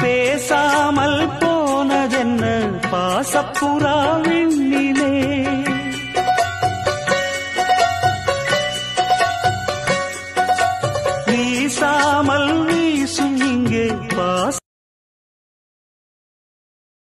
பேசாமல் போனதென்ன? பாசப்புறா விண்ணிலே. வீசாமல் வீசும் இங்கே பாச